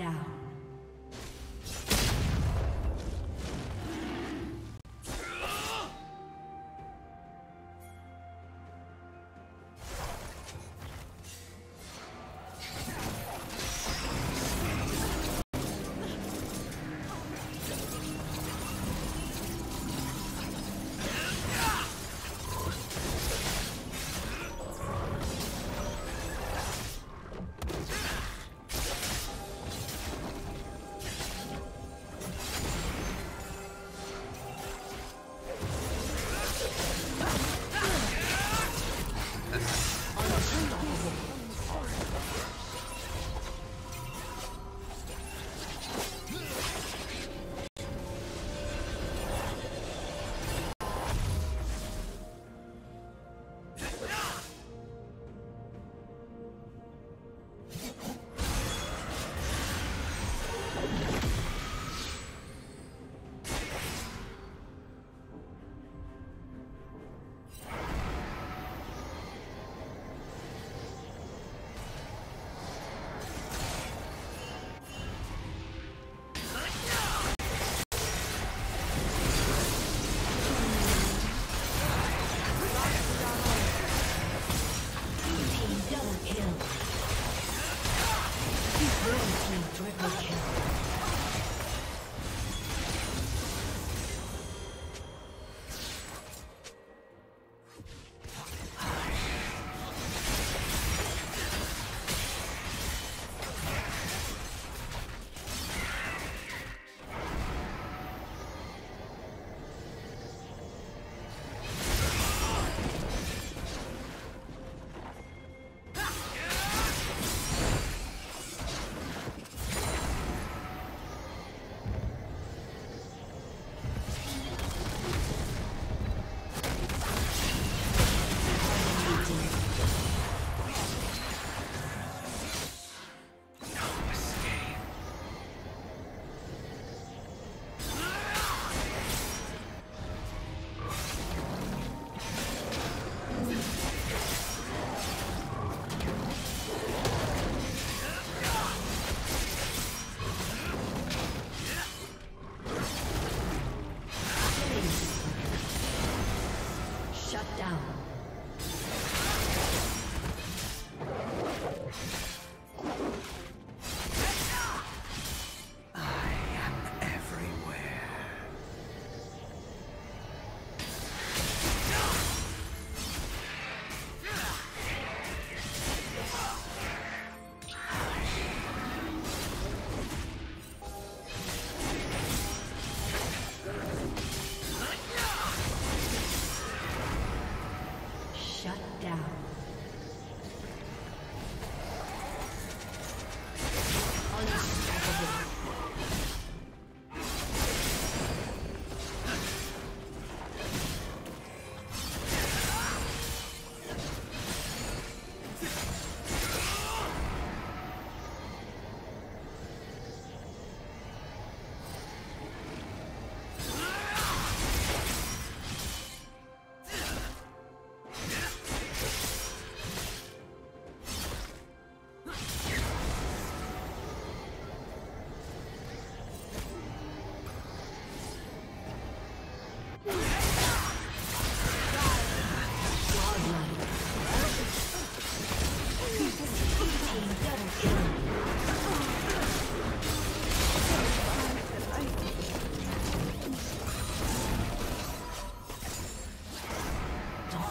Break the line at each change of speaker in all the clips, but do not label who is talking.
down.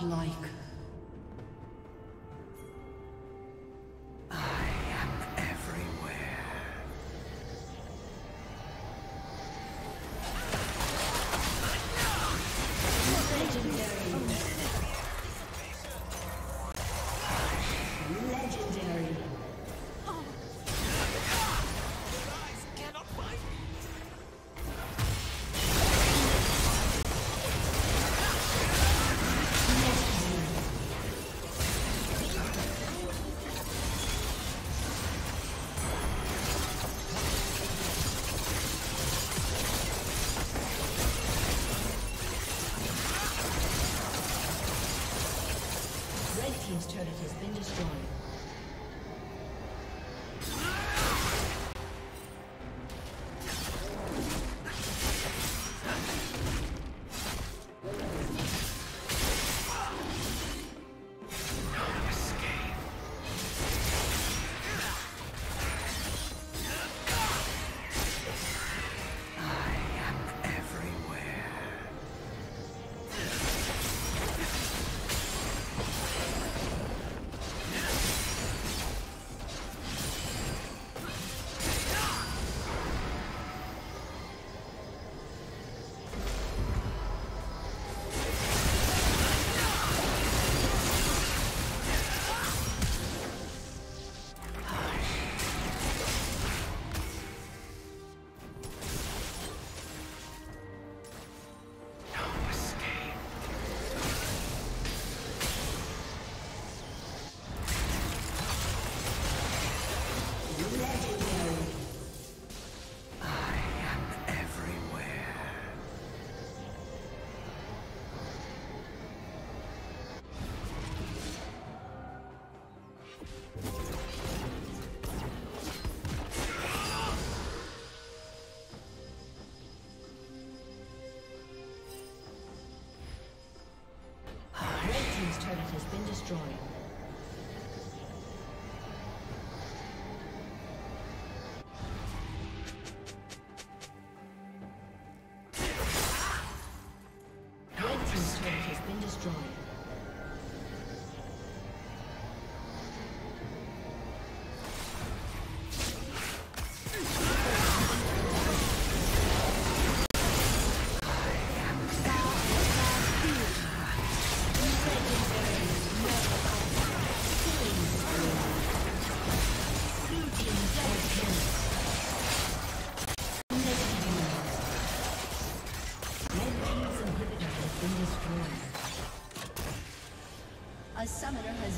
godlike. has been destroyed.